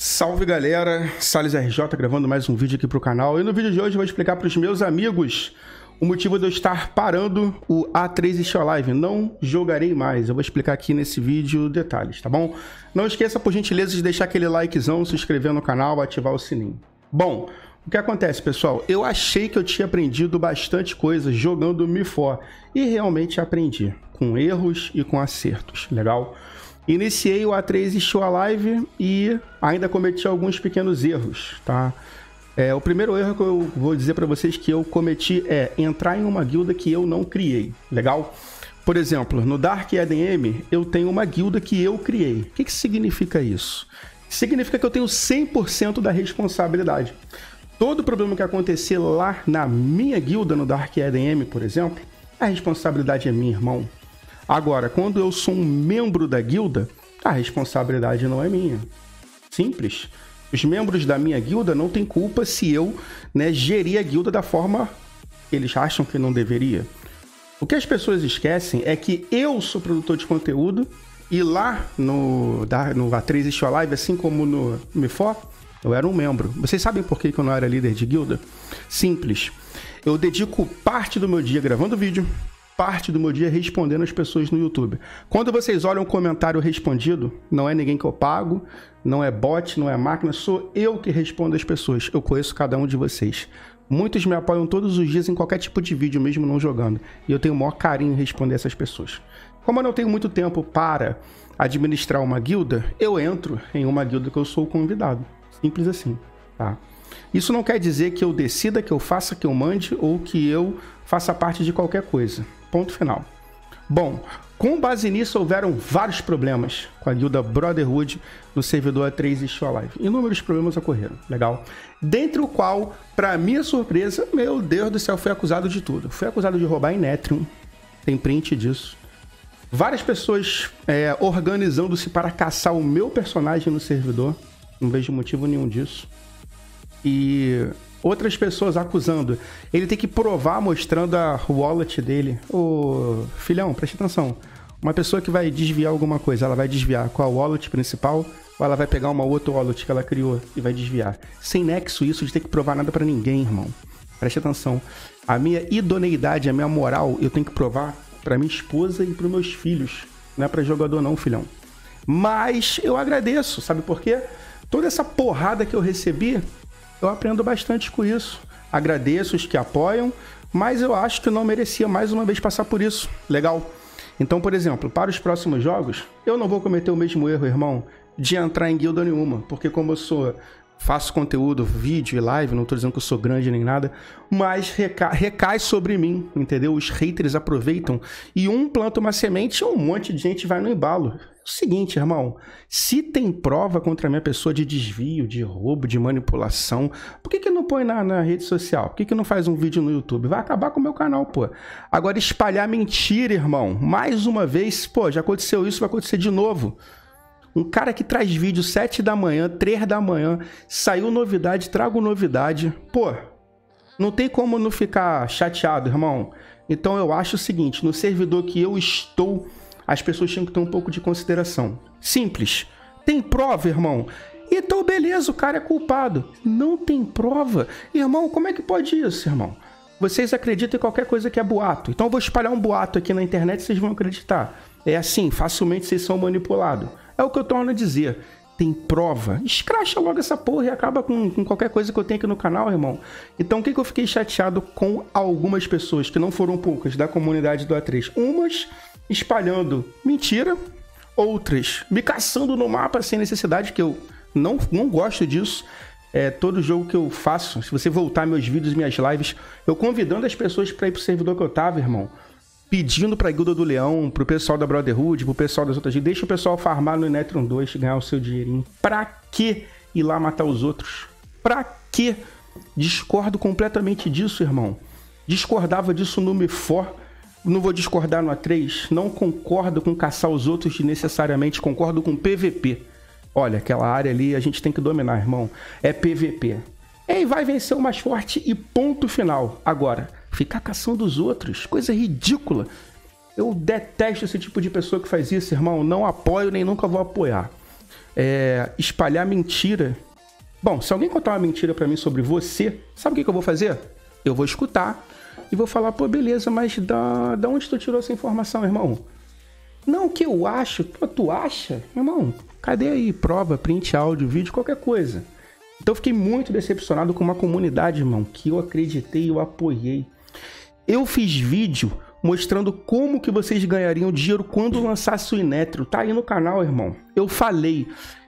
Salve galera, Salles RJ gravando mais um vídeo aqui pro canal. E no vídeo de hoje eu vou explicar para os meus amigos o motivo de eu estar parando o A3 Show Live. Não jogarei mais, eu vou explicar aqui nesse vídeo detalhes, tá bom? Não esqueça por gentileza de deixar aquele likezão, se inscrever no canal, ativar o sininho. Bom, o que acontece, pessoal? Eu achei que eu tinha aprendido bastante coisa jogando MIFO e realmente aprendi, com erros e com acertos, legal? Iniciei o A3 Show Live e ainda cometi alguns pequenos erros, tá? É, o primeiro erro que eu vou dizer para vocês que eu cometi é entrar em uma guilda que eu não criei, legal? Por exemplo, no Dark EDM eu tenho uma guilda que eu criei. O que, que significa isso? Significa que eu tenho 100% da responsabilidade. Todo problema que acontecer lá na minha guilda, no Dark EDM, por exemplo, a responsabilidade é minha, irmão. Agora, quando eu sou um membro da guilda, a responsabilidade não é minha. Simples. Os membros da minha guilda não têm culpa se eu né, gerir a guilda da forma que eles acham que não deveria. O que as pessoas esquecem é que eu sou produtor de conteúdo e lá no, no A3 Show Live, assim como no MIFO, eu era um membro. Vocês sabem por que eu não era líder de guilda? Simples. Eu dedico parte do meu dia gravando vídeo, parte do meu dia respondendo as pessoas no YouTube. Quando vocês olham um comentário respondido, não é ninguém que eu pago, não é bot, não é máquina, sou eu que respondo as pessoas. Eu conheço cada um de vocês. Muitos me apoiam todos os dias em qualquer tipo de vídeo, mesmo não jogando. E eu tenho o maior carinho em responder essas pessoas. Como eu não tenho muito tempo para administrar uma guilda, eu entro em uma guilda que eu sou convidado. Simples assim, tá? Isso não quer dizer que eu decida, que eu faça, que eu mande ou que eu faça parte de qualquer coisa. Ponto final. Bom, com base nisso, houveram vários problemas com a guilda Brotherhood no servidor A3 e Show Live. Inúmeros problemas ocorreram, legal? Dentre o qual, para minha surpresa, meu Deus do céu, fui acusado de tudo. Fui acusado de roubar Enetrium, tem print disso. Várias pessoas é, organizando-se para caçar o meu personagem no servidor. Não vejo motivo nenhum disso. E outras pessoas acusando. Ele tem que provar mostrando a wallet dele. Ô, filhão, preste atenção. Uma pessoa que vai desviar alguma coisa, ela vai desviar com a wallet principal ou ela vai pegar uma outra wallet que ela criou e vai desviar. Sem nexo isso de ter que provar nada para ninguém, irmão. Preste atenção. A minha idoneidade, a minha moral, eu tenho que provar para minha esposa e para meus filhos. Não é para jogador não, filhão. Mas eu agradeço, sabe por quê? Toda essa porrada que eu recebi, eu aprendo bastante com isso. Agradeço os que apoiam, mas eu acho que não merecia mais uma vez passar por isso. Legal. Então, por exemplo, para os próximos jogos, eu não vou cometer o mesmo erro, irmão, de entrar em guilda nenhuma, porque como eu sou faço conteúdo, vídeo e live, não tô dizendo que eu sou grande nem nada, mas recai, recai sobre mim, entendeu? Os haters aproveitam e um planta uma semente e um monte de gente vai no embalo. Seguinte, irmão, se tem prova contra a minha pessoa de desvio, de roubo, de manipulação, por que, que não põe na, na rede social? Por que, que não faz um vídeo no YouTube? Vai acabar com o meu canal, pô. Agora, espalhar mentira, irmão, mais uma vez, pô, já aconteceu isso, vai acontecer de novo. Um cara que traz vídeo 7 da manhã, 3 da manhã, saiu novidade, trago novidade. Pô, não tem como não ficar chateado, irmão. Então eu acho o seguinte, no servidor que eu estou, as pessoas tinham que ter um pouco de consideração. Simples. Tem prova, irmão? Então beleza, o cara é culpado. Não tem prova. Irmão, como é que pode isso, irmão? Vocês acreditam em qualquer coisa que é boato. Então eu vou espalhar um boato aqui na internet e vocês vão acreditar. É assim, facilmente vocês são manipulados. É o que eu torno a dizer. Tem prova. Escracha logo essa porra e acaba com, com qualquer coisa que eu tenho aqui no canal, irmão. Então, o que, que eu fiquei chateado com algumas pessoas, que não foram poucas, da comunidade do A3? Umas espalhando mentira, outras me caçando no mapa sem necessidade, que eu não, não gosto disso. É, todo jogo que eu faço, se você voltar meus vídeos, minhas lives, eu convidando as pessoas para ir pro servidor que eu tava, irmão pedindo pra Guilda do Leão, pro pessoal da Brotherhood, pro pessoal das outras deixa o pessoal farmar no Enetron 2 ganhar o seu dinheirinho. Pra que ir lá matar os outros? Pra que? Discordo completamente disso, irmão. Discordava disso no MIFOR. Não vou discordar no A3. Não concordo com caçar os outros necessariamente. Concordo com PVP. Olha, aquela área ali a gente tem que dominar, irmão. É PVP. E vai vencer o mais forte e ponto final. Agora, Ficar caçando os outros, coisa ridícula. Eu detesto esse tipo de pessoa que faz isso, irmão. Não apoio nem nunca vou apoiar. é, espalhar mentira. Bom, se alguém contar uma mentira para mim sobre você, sabe o que, que eu vou fazer? Eu vou escutar e vou falar, pô, beleza, mas da, da onde tu tirou essa informação, irmão? Não, o que eu acho, pô, tu acha? Irmão, cadê aí? Prova, print, áudio, vídeo, qualquer coisa. Então fiquei muito decepcionado com uma comunidade, irmão, que eu acreditei e eu apoiei. Eu fiz vídeo mostrando como que vocês ganhariam dinheiro quando lançasse o Inetro. Tá aí no canal, irmão. Eu falei.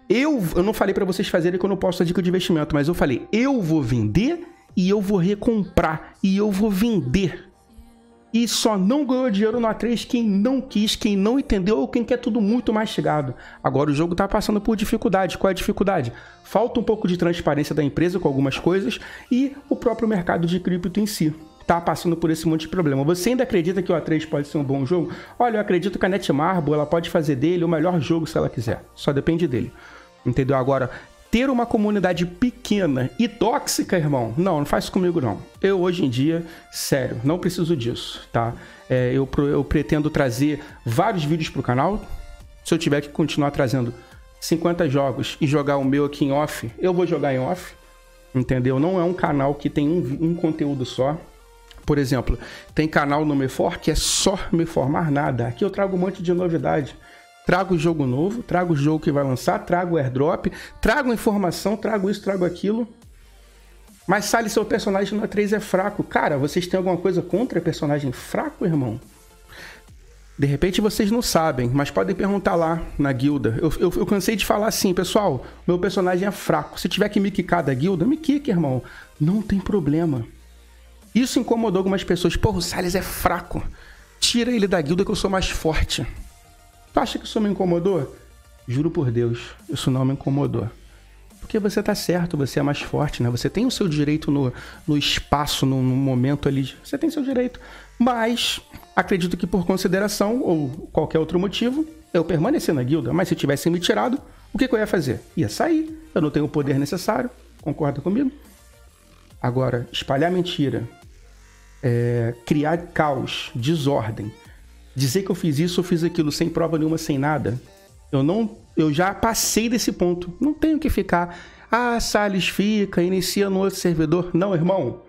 Eu, eu não falei para vocês fazerem que eu não posso dar dica de investimento, mas eu falei, eu vou vender e eu vou recomprar e eu vou vender. E só não ganhou dinheiro no A3 quem não quis, quem não entendeu ou quem quer tudo muito mastigado. Agora o jogo está passando por dificuldade. Qual é a dificuldade? Falta um pouco de transparência da empresa com algumas coisas e o próprio mercado de cripto em si está passando por esse monte de problema. Você ainda acredita que o A3 pode ser um bom jogo? Olha, eu acredito que a Netmarble ela pode fazer dele o melhor jogo se ela quiser. Só depende dele. Entendeu? Agora, ter uma comunidade pequena e tóxica, irmão, não, não faz comigo não. Eu hoje em dia, sério, não preciso disso, tá? É, eu, eu pretendo trazer vários vídeos pro canal. Se eu tiver que continuar trazendo 50 jogos e jogar o meu aqui em off, eu vou jogar em off. Entendeu? Não é um canal que tem um, um conteúdo só. Por exemplo, tem canal no Mefor que é só me formar nada. Aqui eu trago um monte de novidade. Trago o jogo novo, trago o jogo que vai lançar, trago o airdrop, trago informação, trago isso, trago aquilo. Mas Sally, seu personagem no A3 é fraco. Cara, vocês têm alguma coisa contra personagem fraco, irmão? De repente vocês não sabem, mas podem perguntar lá na guilda. Eu, eu, eu cansei de falar assim, pessoal, meu personagem é fraco. Se tiver que me quicar da guilda, me quique, irmão. Não tem problema. Isso incomodou algumas pessoas. Porra, o Salles é fraco. Tira ele da guilda que eu sou mais forte. Tu acha que isso me incomodou? Juro por Deus, isso não me incomodou. Porque você tá certo, você é mais forte, né? Você tem o seu direito no, no espaço, no, no momento ali. Você tem seu direito. Mas acredito que por consideração ou qualquer outro motivo, eu permaneci na guilda. Mas se tivessem me tirado, o que, que eu ia fazer? Ia sair. Eu não tenho o poder necessário. Concorda comigo? Agora, espalhar mentira, é, criar caos, desordem, dizer que eu fiz isso ou fiz aquilo sem prova nenhuma, sem nada. Eu não, eu já passei desse ponto. Não tenho que ficar, ah, Salles fica, inicia no outro servidor. Não, irmão.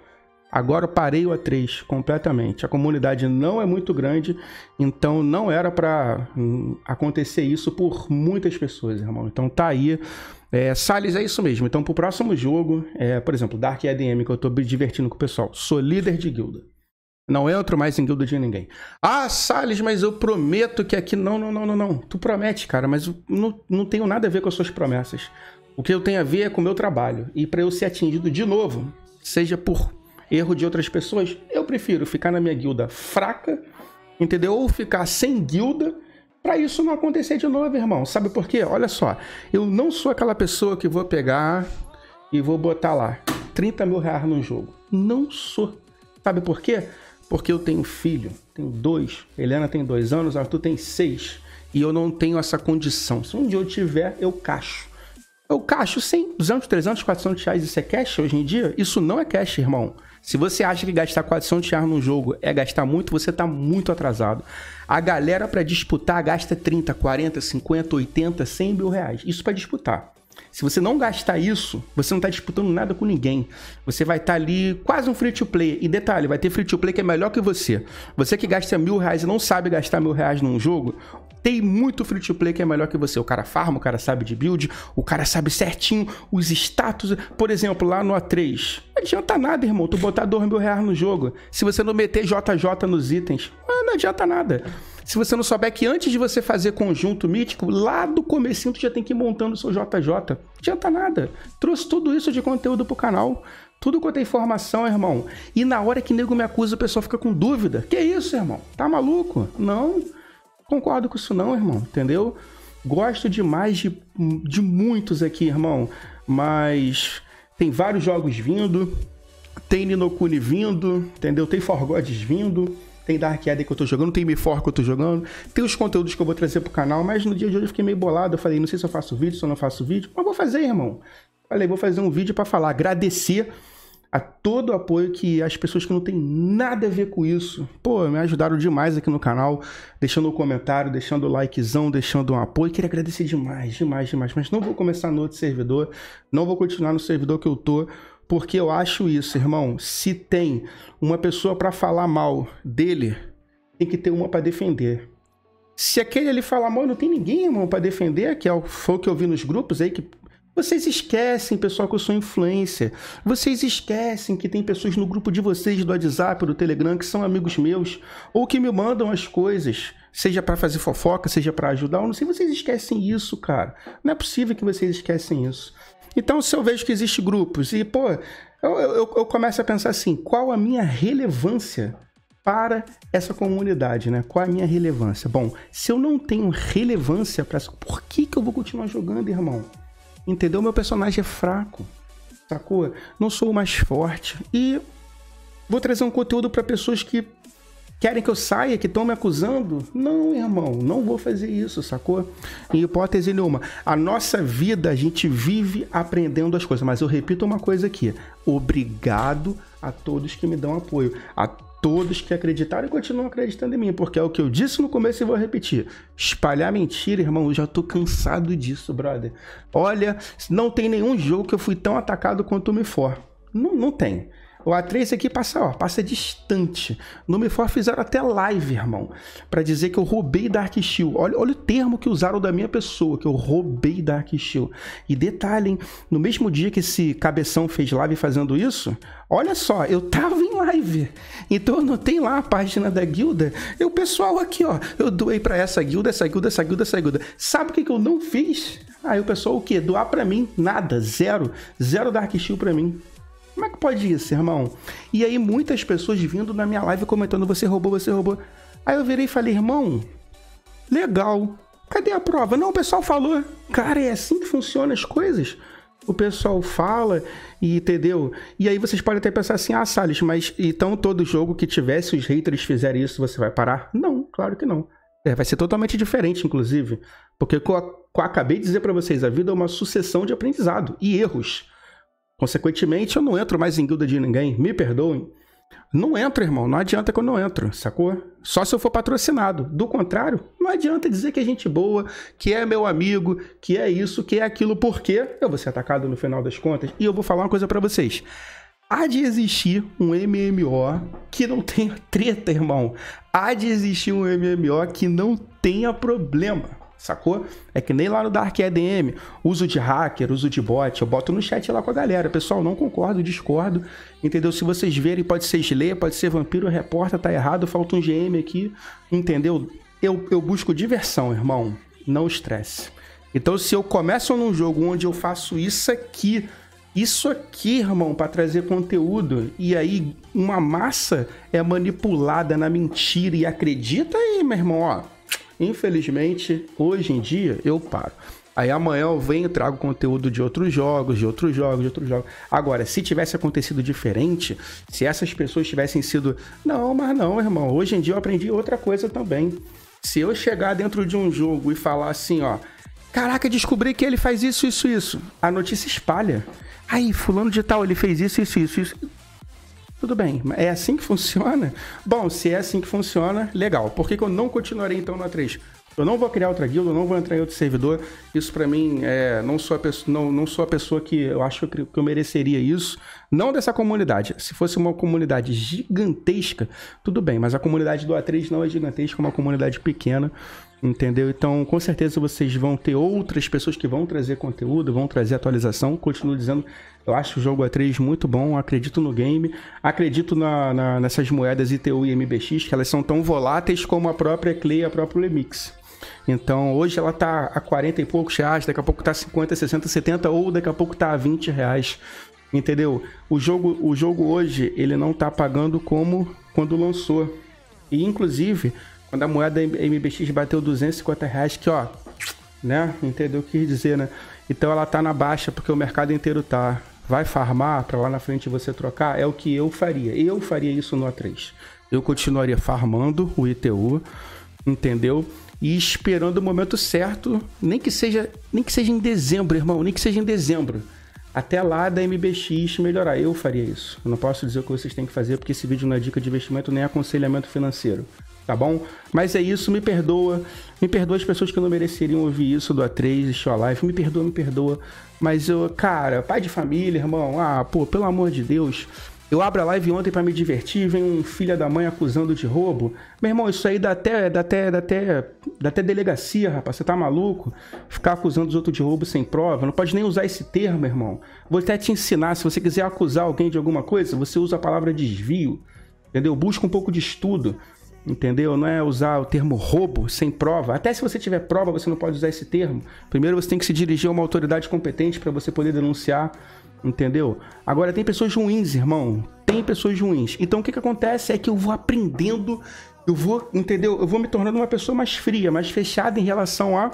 Agora eu parei o A3 completamente. A comunidade não é muito grande, então não era para hum, acontecer isso por muitas pessoas, irmão. Então tá aí. É, Salles é isso mesmo. Então pro próximo jogo, é, por exemplo, Dark ADM, que eu tô me divertindo com o pessoal, sou líder de guilda. Não entro mais em guilda de ninguém. Ah, Salles, mas eu prometo que aqui. Não, não, não, não, não. Tu promete, cara, mas não, não tenho nada a ver com as suas promessas. O que eu tenho a ver é com o meu trabalho. E para eu ser atingido de novo, seja por erro de outras pessoas, eu prefiro ficar na minha guilda fraca, entendeu? Ou ficar sem guilda para isso não acontecer de novo, irmão. Sabe por quê? Olha só, eu não sou aquela pessoa que vou pegar e vou botar lá 30 mil reais no jogo. Não sou. Sabe por quê? Porque eu tenho filho, tenho dois, Helena tem dois anos, Arthur tem seis. E eu não tenho essa condição. Se um dia eu tiver, eu cacho. Eu cacho 100, 200, 300, 400 reais. Isso é cash hoje em dia? Isso não é cash, irmão. Se você acha que gastar 400 reais num jogo é gastar muito, você está muito atrasado. A galera para disputar gasta 30, 40, 50, 80, 100 mil reais. Isso para disputar. Se você não gastar isso, você não está disputando nada com ninguém. Você vai estar tá ali quase um free to play. E detalhe, vai ter free to play que é melhor que você. Você que gasta mil reais e não sabe gastar mil reais num jogo, tem muito free to play que é melhor que você. O cara farma, o cara sabe de build, o cara sabe certinho os status. Por exemplo, lá no A3, não adianta nada, irmão, tu botar dois mil reais no jogo. Se você não meter JJ nos itens, não adianta nada. Se você não souber que antes de você fazer conjunto mítico, lá do comecinho tu já tem que ir montando o seu JJ. Adianta nada. Trouxe tudo isso de conteúdo pro canal. Tudo quanto é informação, irmão. E na hora que nego me acusa, o pessoal fica com dúvida. Que isso, irmão? Tá maluco? Não. Concordo com isso não, irmão. Entendeu? Gosto demais de, de muitos aqui, irmão. Mas tem vários jogos vindo. Tem Ninokuni vindo, entendeu? Tem Forgods vindo tem Dark Eden que eu tô jogando, tem Me4 que eu tô jogando, tem os conteúdos que eu vou trazer pro canal, mas no dia de hoje eu fiquei meio bolado, eu falei, não sei se eu faço vídeo, se eu não faço vídeo, mas vou fazer, irmão. Falei, vou fazer um vídeo para falar, agradecer a todo o apoio que as pessoas que não têm nada a ver com isso, pô, me ajudaram demais aqui no canal, deixando um comentário, deixando o likezão, deixando um apoio. Queria agradecer demais, demais, demais. Mas não vou começar no outro servidor, não vou continuar no servidor que eu tô, porque eu acho isso, irmão. Se tem uma pessoa para falar mal dele, tem que ter uma para defender. Se aquele ali falar mal, não tem ninguém, irmão, para defender, que é o, foi o que eu vi nos grupos aí, que vocês esquecem, pessoal, que eu sou influência. Vocês esquecem que tem pessoas no grupo de vocês do WhatsApp, do Telegram, que são amigos meus, ou que me mandam as coisas, seja para fazer fofoca, seja para ajudar, eu não sei, vocês esquecem isso, cara. Não é possível que vocês esquecem isso. Então, se eu vejo que existe grupos e, pô, eu, eu, eu começo a pensar assim, qual a minha relevância para essa comunidade, né? Qual a minha relevância? Bom, se eu não tenho relevância para essa, por que, que eu vou continuar jogando, irmão? Entendeu? Meu personagem é fraco. Sacou? Não sou o mais forte. E vou trazer um conteúdo para pessoas que querem que eu saia, que estão me acusando. Não, irmão, não vou fazer isso, sacou? Em hipótese nenhuma. A nossa vida, a gente vive aprendendo as coisas. Mas eu repito uma coisa aqui: obrigado a todos que me dão apoio. A todos que acreditaram e continuam acreditando em mim, porque é o que eu disse no começo e vou repetir. Espalhar mentira, irmão, eu já tô cansado disso, brother. Olha, não tem nenhum jogo que eu fui tão atacado quanto o Me For. Não, não tem. O A3 aqui passa, ó, passa distante. No Me For fizeram até live, irmão, para dizer que eu roubei Dark Shield. Olha, olha o termo que usaram da minha pessoa, que eu roubei Dark Shield. E detalhe, hein, no mesmo dia que esse cabeção fez live fazendo isso, olha só, eu tava em live. Então eu notei lá a página da guilda, e o pessoal aqui, ó, eu doei para essa guilda, essa guilda, essa guilda, essa guilda. Sabe o que, que eu não fiz? Aí o pessoal o quê? Doar para mim? Nada, zero. Zero Dark Shield para mim. Como é que pode isso, irmão? E aí muitas pessoas vindo na minha live comentando você roubou, você roubou. Aí eu virei e falei, irmão, legal. Cadê a prova? Não, o pessoal falou. Cara, é assim que funcionam as coisas. O pessoal fala e entendeu? E aí vocês podem até pensar assim, ah, Salles, mas então todo jogo que tivesse os haters fizerem isso, você vai parar? Não, claro que não. É, vai ser totalmente diferente, inclusive. Porque, como eu acabei de dizer para vocês, a vida é uma sucessão de aprendizado e erros. Consequentemente, eu não entro mais em guilda de ninguém. Me perdoem. Não entro, irmão. Não adianta que eu não entro, sacou? Só se eu for patrocinado. Do contrário, não adianta dizer que é gente boa, que é meu amigo, que é isso, que é aquilo, porque eu vou ser atacado no final das contas. E eu vou falar uma coisa para vocês. Há de existir um MMO que não tenha treta, irmão. Há de existir um MMO que não tenha problema sacou? É que nem lá no Dark EDM, uso de hacker, uso de bot, eu boto no chat lá com a galera. Pessoal, não concordo, discordo, entendeu? Se vocês verem, pode ser Slayer, pode ser Vampiro, repórter, tá errado, falta um GM aqui, entendeu? Eu, eu busco diversão, irmão, não estresse. Então, se eu começo num jogo onde eu faço isso aqui, isso aqui, irmão, para trazer conteúdo, e aí uma massa é manipulada na mentira e acredita aí, meu irmão, ó Infelizmente, hoje em dia, eu paro. Aí amanhã eu venho trago conteúdo de outros jogos, de outros jogos, de outros jogos. Agora, se tivesse acontecido diferente, se essas pessoas tivessem sido. Não, mas não, irmão. Hoje em dia eu aprendi outra coisa também. Se eu chegar dentro de um jogo e falar assim, ó. Caraca, descobri que ele faz isso, isso, isso. A notícia espalha. Aí, fulano de tal, ele fez isso, isso, isso, isso. Tudo bem, é assim que funciona? Bom, se é assim que funciona, legal. Por que, que eu não continuarei então no A3? Eu não vou criar outra guilda, eu não vou entrar em outro servidor. Isso para mim é não sou a pessoa, não, não sou a pessoa que eu acho que eu mereceria isso. Não dessa comunidade. Se fosse uma comunidade gigantesca, tudo bem, mas a comunidade do A3 não é gigantesca, é uma comunidade pequena. Entendeu? Então, com certeza vocês vão ter outras pessoas que vão trazer conteúdo, vão trazer atualização. Continuo dizendo, eu acho o jogo A3 muito bom, acredito no game, acredito na, na, nessas moedas ITU e MBX, que elas são tão voláteis como a própria Clay e a própria Lemix. Então, hoje ela tá a 40 e poucos reais, daqui a pouco tá 50, 60, 70 ou daqui a pouco tá a 20 reais. Entendeu? O jogo, o jogo hoje, ele não tá pagando como quando lançou. E, inclusive, quando a moeda MBX bateu 250 reais, que ó, né? Entendeu o que dizer, né? Então ela tá na baixa porque o mercado inteiro tá. Vai farmar para lá na frente você trocar? É o que eu faria. Eu faria isso no A3. Eu continuaria farmando o ITU, entendeu? E esperando o momento certo, nem que seja, nem que seja em dezembro, irmão, nem que seja em dezembro. até lá da MBX melhorar. Eu faria isso. Eu não posso dizer o que vocês têm que fazer, porque esse vídeo não é dica de investimento nem aconselhamento financeiro. Tá bom? Mas é isso, me perdoa. Me perdoa as pessoas que não mereceriam ouvir isso do A3 e Show Life. Me perdoa, me perdoa. Mas eu, cara, pai de família, irmão, ah, pô, pelo amor de Deus. Eu abro a live ontem para me divertir, vem um filho da mãe acusando de roubo. Meu irmão, isso aí dá até, dá até, dá até, dá até delegacia, rapaz. Você tá maluco? Ficar acusando os outros de roubo sem prova. Não pode nem usar esse termo, irmão. Vou até te ensinar. Se você quiser acusar alguém de alguma coisa, você usa a palavra desvio. Entendeu? Busca um pouco de estudo. Entendeu? Não é usar o termo roubo sem prova. Até se você tiver prova, você não pode usar esse termo. Primeiro você tem que se dirigir a uma autoridade competente para você poder denunciar Entendeu? Agora tem pessoas ruins, irmão. Tem pessoas ruins. Então o que, que acontece é que eu vou aprendendo, eu vou, entendeu? Eu vou me tornando uma pessoa mais fria, mais fechada em relação a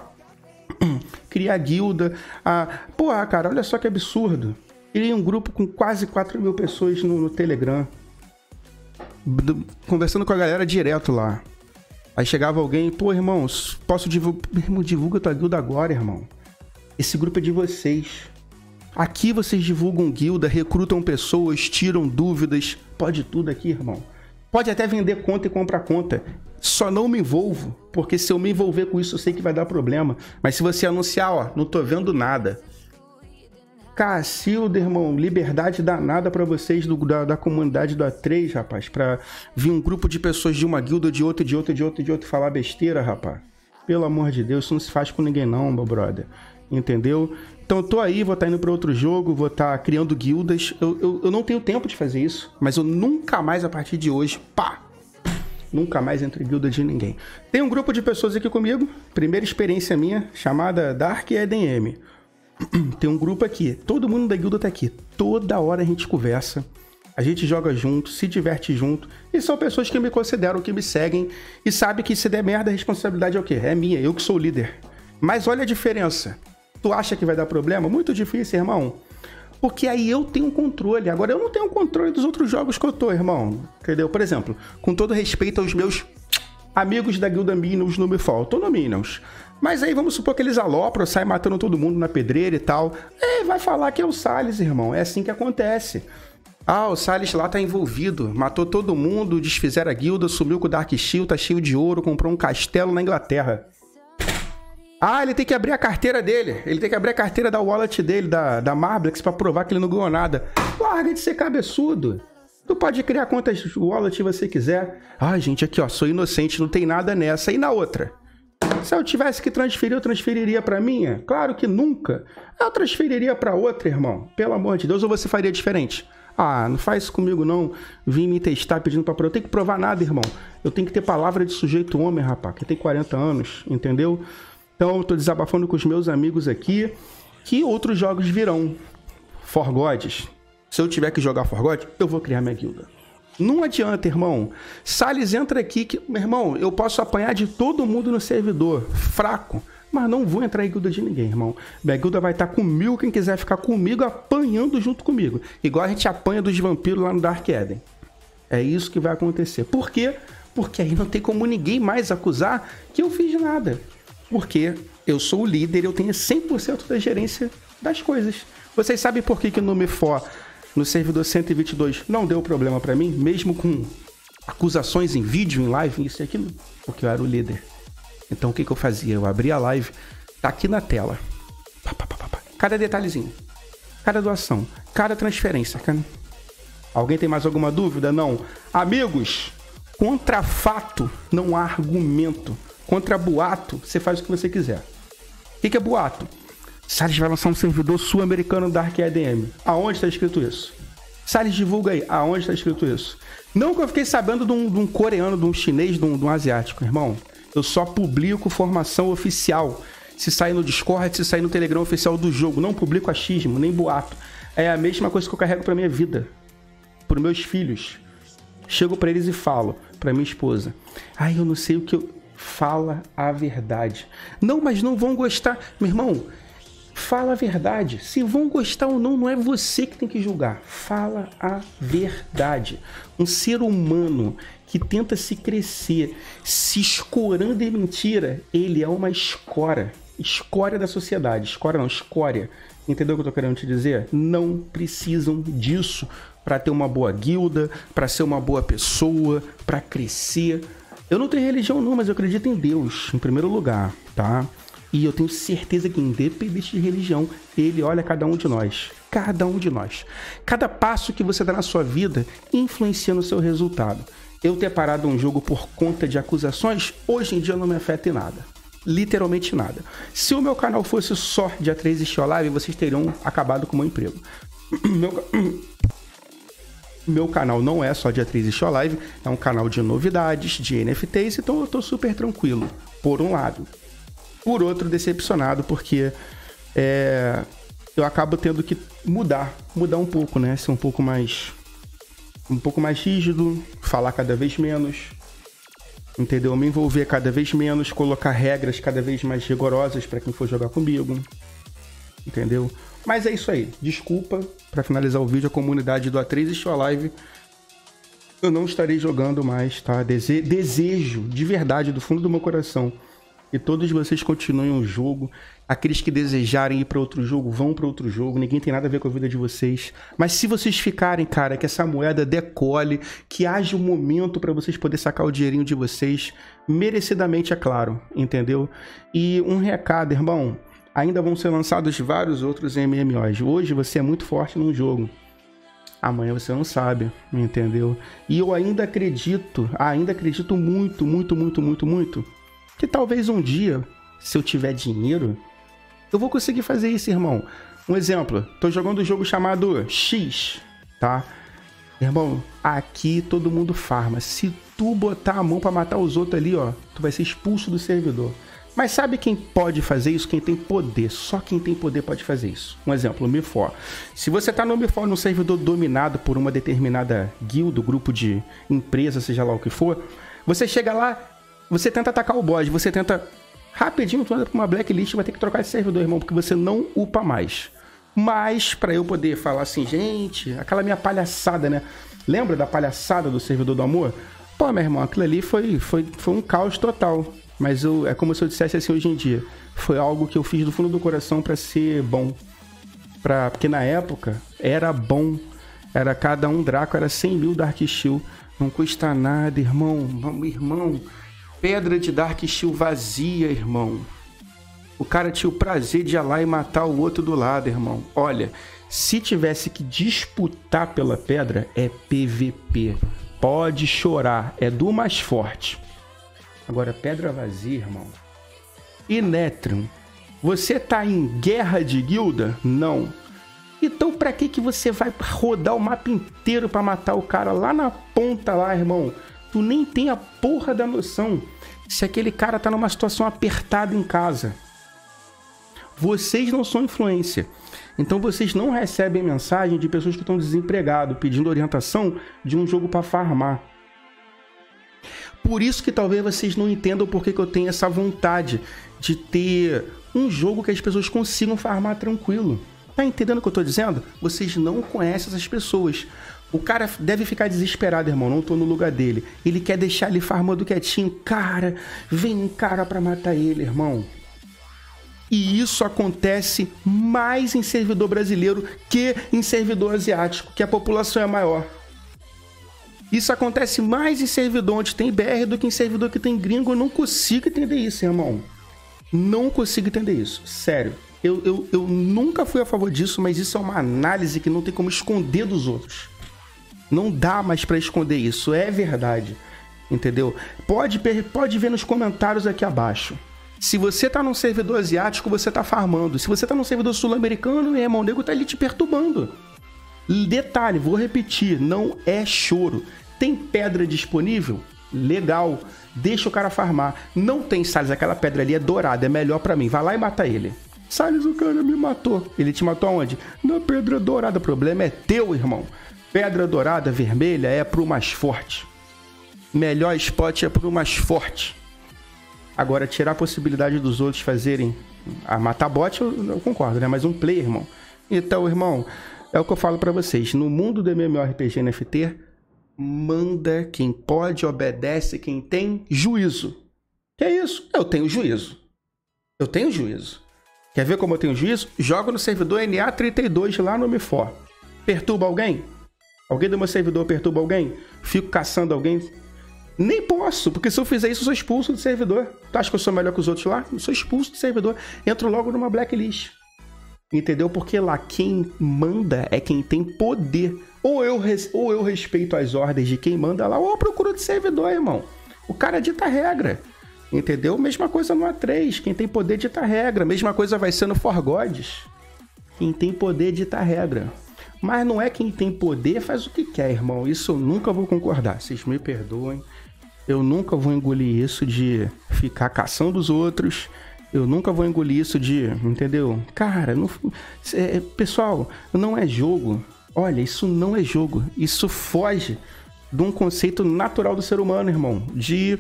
criar guilda. A... Pô, cara, olha só que absurdo. Criei um grupo com quase 4 mil pessoas no, no Telegram. Conversando com a galera direto lá. Aí chegava alguém, pô, irmãos, posso divulgar. Irmão, divulga tua guilda agora, irmão. Esse grupo é de vocês. Aqui vocês divulgam guilda, recrutam pessoas, tiram dúvidas, pode tudo aqui, irmão. Pode até vender conta e comprar conta. Só não me envolvo, porque se eu me envolver com isso, eu sei que vai dar problema. Mas se você anunciar, ó, não tô vendo nada. Cacilda, irmão, liberdade danada para vocês do, da, da, comunidade do A3, rapaz. Pra vir um grupo de pessoas de uma guilda, de outra, de outra, de outra, de outra falar besteira, rapaz. Pelo amor de Deus, isso não se faz com ninguém não, meu brother. Entendeu? Então eu tô aí, vou estar tá indo para outro jogo, vou estar tá criando guildas. Eu, eu, eu, não tenho tempo de fazer isso, mas eu nunca mais, a partir de hoje, pá! Nunca mais entro em guilda de ninguém. Tem um grupo de pessoas aqui comigo, primeira experiência minha, chamada Dark EDM. Tem um grupo aqui, todo mundo da guilda tá aqui. Toda hora a gente conversa, a gente joga junto, se diverte junto. E são pessoas que me consideram, que me seguem e sabem que se der merda, a responsabilidade é o quê? É minha, eu que sou o líder. Mas olha a diferença. Tu acha que vai dar problema? Muito difícil, irmão. Porque aí eu tenho controle. Agora eu não tenho controle dos outros jogos que eu tô, irmão. Entendeu? Por exemplo, com todo respeito aos meus amigos da Guilda Minions no Bifall. Tô no Minions. Mas aí vamos supor que eles alopram, saem matando todo mundo na pedreira e tal. É, vai falar que é o Salles, irmão. É assim que acontece. Ah, o Salles lá tá envolvido, matou todo mundo, desfizeram a guilda, sumiu com o Dark Shield, tá cheio de ouro, comprou um castelo na Inglaterra. Ah, ele tem que abrir a carteira dele. Ele tem que abrir a carteira da wallet dele, da, da Marblex, pra provar que ele não ganhou nada. Larga de ser cabeçudo. Tu pode criar quantas wallet você quiser. Ai, gente, aqui, ó, sou inocente, não tem nada nessa. E na outra? Se eu tivesse que transferir, eu transferiria para minha? Claro que nunca. Eu transferiria para outra, irmão. Pelo amor de Deus, ou você faria diferente? Ah, não faz isso comigo não. Vim me testar pedindo pra provar. Eu tenho que provar nada, irmão. Eu tenho que ter palavra de sujeito homem, rapaz, que tem 40 anos, entendeu? Então eu tô desabafando com os meus amigos aqui que outros jogos virão. For Gods. Se eu tiver que jogar For God, eu vou criar minha guilda. Não adianta, irmão. Salles entra aqui que, meu irmão, eu posso apanhar de todo mundo no servidor, fraco, mas não vou entrar em guilda de ninguém, irmão. Minha guilda vai estar comigo, quem quiser ficar comigo, apanhando junto comigo. Igual a gente apanha dos vampiros lá no Dark Eden. É isso que vai acontecer. Por quê? Porque aí não tem como ninguém mais acusar que eu fiz nada porque eu sou o líder, eu tenho 100% da gerência das coisas. Vocês sabem por que, que no MeFo, no servidor 122, não deu problema para mim, mesmo com acusações em vídeo, em live, isso e aquilo? Porque eu era o líder. Então o que, que eu fazia? Eu abria a live, tá aqui na tela. Cada detalhezinho, cada doação, cada transferência. Alguém tem mais alguma dúvida? Não. Amigos, contra fato não há argumento. Contra boato, você faz o que você quiser. O que, que é boato? Salles vai lançar um servidor sul-americano da ArcADM. Aonde está escrito isso? Salles, divulga aí. Aonde está escrito isso? Não que eu fiquei sabendo de um, de um coreano, de um chinês, de um, de um, asiático, irmão. Eu só publico formação oficial. Se sair no Discord, se sair no Telegram oficial do jogo. Não publico achismo, nem boato. É a mesma coisa que eu carrego para minha vida. Para meus filhos. Chego para eles e falo para minha esposa. Ai, eu não sei o que eu fala a verdade. Não, mas não vão gostar. Meu irmão, fala a verdade. Se vão gostar ou não, não é você que tem que julgar. Fala a verdade. Um ser humano que tenta se crescer, se escorando em mentira, ele é uma escora. Escória da sociedade. Escória não, escória. Entendeu o que eu tô querendo te dizer? Não precisam disso para ter uma boa guilda, para ser uma boa pessoa, para crescer. Eu não tenho religião não, mas eu acredito em Deus, em primeiro lugar, tá? E eu tenho certeza que, independente de religião, ele olha cada um de nós. Cada um de nós. Cada passo que você dá na sua vida influencia no seu resultado. Eu ter parado um jogo por conta de acusações, hoje em dia não me afeta em nada. Literalmente nada. Se o meu canal fosse só de A3 e Show Live, vocês teriam acabado com o meu emprego. Meu, meu canal não é só de Atriz e Show Live, é um canal de novidades, de NFTs, então eu tô super tranquilo, por um lado por outro decepcionado, porque é, eu acabo tendo que mudar, mudar um pouco, né? Ser um pouco mais um pouco mais rígido, falar cada vez menos, entendeu? Me envolver cada vez menos, colocar regras cada vez mais rigorosas para quem for jogar comigo, entendeu? Mas é isso aí. Desculpa para finalizar o vídeo a comunidade do A3 e Show Live. Eu não estarei jogando mais, tá? Dese desejo de verdade do fundo do meu coração e todos vocês continuem o jogo. Aqueles que desejarem ir para outro jogo, vão para outro jogo. Ninguém tem nada a ver com a vida de vocês. Mas se vocês ficarem, cara, que essa moeda decole, que haja um momento para vocês poderem sacar o dinheirinho de vocês, merecidamente, é claro, entendeu? E um recado, irmão. Ainda vão ser lançados vários outros MMOs. Hoje você é muito forte num jogo. Amanhã você não sabe, entendeu? E eu ainda acredito, ainda acredito muito, muito, muito, muito, muito que talvez um dia, se eu tiver dinheiro, eu vou conseguir fazer isso, irmão. Um exemplo, tô jogando um jogo chamado X, tá? Irmão, aqui todo mundo farma. Se tu botar a mão para matar os outros ali, ó, tu vai ser expulso do servidor. Mas sabe quem pode fazer isso? Quem tem poder. Só quem tem poder pode fazer isso. Um exemplo, o MIFOR. Se você tá no MIFOR, num servidor dominado por uma determinada guilda, grupo de empresa, seja lá o que for, você chega lá, você tenta atacar o boss, você tenta rapidinho, tu anda pra uma blacklist, vai ter que trocar esse servidor, irmão, porque você não upa mais. Mas, para eu poder falar assim, gente, aquela minha palhaçada, né? Lembra da palhaçada do servidor do amor? Pô, meu irmão, aquilo ali foi, foi, foi um caos total. Mas eu, é como se eu dissesse assim hoje em dia. Foi algo que eu fiz do fundo do coração para ser bom. Pra, porque na época era bom. Era cada um Draco, era 100 mil Dark Shield. Não custa nada, irmão. Irmão, Pedra de Dark Steel vazia, irmão. O cara tinha o prazer de ir lá e matar o outro do lado, irmão. Olha, se tivesse que disputar pela pedra, é PVP. Pode chorar, é do mais forte. Agora, pedra vazia, irmão. Netrum, você tá em guerra de guilda? Não. Então, pra que que você vai rodar o mapa inteiro para matar o cara lá na ponta lá, irmão? Tu nem tem a porra da noção se aquele cara tá numa situação apertada em casa. Vocês não são influência. Então vocês não recebem mensagem de pessoas que estão desempregados pedindo orientação de um jogo para farmar. Por isso que talvez vocês não entendam por que, que eu tenho essa vontade de ter um jogo que as pessoas consigam farmar tranquilo. Tá entendendo o que eu tô dizendo? Vocês não conhecem essas pessoas. O cara deve ficar desesperado, irmão. Não tô no lugar dele. Ele quer deixar ele farmando quietinho. Cara, vem um cara pra matar ele, irmão. E isso acontece mais em servidor brasileiro que em servidor asiático, que a população é maior. Isso acontece mais em servidor onde tem BR do que em servidor que tem gringo. Eu não consigo entender isso, irmão. Não consigo entender isso. Sério. Eu, eu, eu nunca fui a favor disso, mas isso é uma análise que não tem como esconder dos outros. Não dá mais para esconder isso, é verdade. Entendeu? Pode, pode ver nos comentários aqui abaixo. Se você tá num servidor asiático, você tá farmando. Se você tá num servidor sul-americano, meu irmão, o nego tá ali te perturbando. Detalhe, vou repetir, não é choro. Tem pedra disponível? Legal. Deixa o cara farmar. Não tem, Salles, aquela pedra ali é dourada, é melhor para mim. Vai lá e mata ele. Salles, o cara me matou. Ele te matou aonde? Na pedra dourada. O problema é teu, irmão. Pedra dourada vermelha é pro mais forte. Melhor spot é pro mais forte. Agora, tirar a possibilidade dos outros fazerem a matar bot, eu, eu concordo, né? Mas um player, irmão. Então, irmão, é o que eu falo para vocês. No mundo do MMORPG NFT, manda quem pode, obedece quem tem juízo. Que é isso? Eu tenho juízo. Eu tenho juízo. Quer ver como eu tenho juízo? Jogo no servidor NA32 lá no MFOR. Perturba alguém? Alguém do meu servidor perturba alguém? Fico caçando alguém? Nem posso, porque se eu fizer isso, eu sou expulso do servidor. Tu acha que eu sou melhor que os outros lá? Eu sou expulso do servidor. Entro logo numa blacklist. Entendeu? Porque lá quem manda é quem tem poder. Ou eu, ou eu respeito as ordens de quem manda lá, ou eu procuro de servidor, irmão. O cara dita regra. Entendeu? Mesma coisa no A3. Quem tem poder dita regra. Mesma coisa vai ser no For Gods. Quem tem poder dita regra. Mas não é quem tem poder faz o que quer, irmão. Isso eu nunca vou concordar. Vocês me perdoem. Eu nunca vou engolir isso de ficar caçando os outros. Eu nunca vou engolir isso de. Entendeu? Cara, não, é, pessoal, não é jogo. Olha, isso não é jogo. Isso foge de um conceito natural do ser humano, irmão. De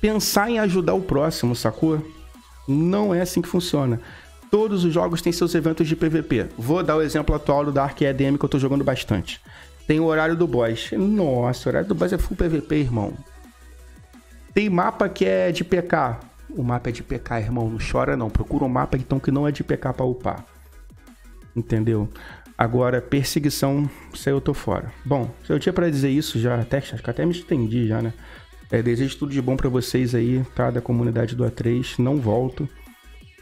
pensar em ajudar o próximo, sacou? Não é assim que funciona. Todos os jogos têm seus eventos de PVP. Vou dar o exemplo atual do Dark EDM que eu tô jogando bastante. Tem o horário do boss. Nossa, o horário do boss é full PVP, irmão. Tem mapa que é de PK. O mapa é de PK, irmão. Não chora não. Procura um mapa então que não é de PK pra upar. Entendeu? Agora, perseguição, aí eu tô fora. Bom, eu tinha para dizer isso já, até, acho que até me estendi já, né? É, desejo tudo de bom para vocês aí, tá? Da comunidade do A3. Não volto.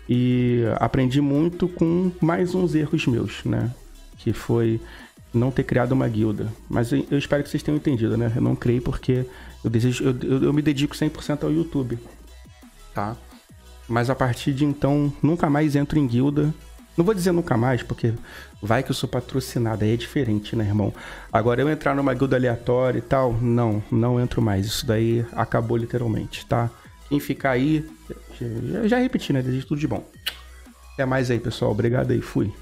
E aprendi muito com mais uns erros meus, né? Que foi não ter criado uma guilda. Mas eu, espero que vocês tenham entendido, né? Eu não criei porque eu desejo. Eu, eu me dedico 100% ao YouTube. Tá? Mas a partir de então, nunca mais entro em guilda. Não vou dizer nunca mais, porque vai que eu sou patrocinado, aí é diferente, né, irmão? Agora eu entrar numa guilda aleatória e tal, não, não entro mais. Isso daí acabou literalmente, tá? Quem ficar aí, já, já repeti, né? Desejo tudo de bom. Até mais aí, pessoal. Obrigado aí. Fui.